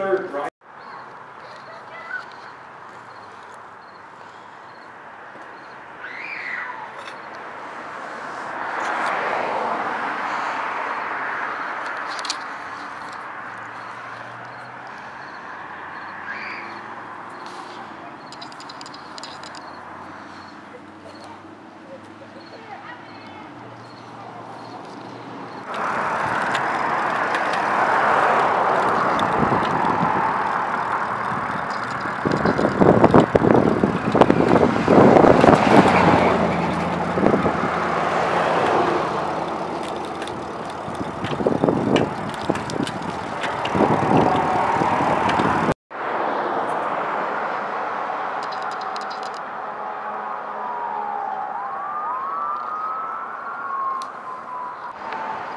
third right.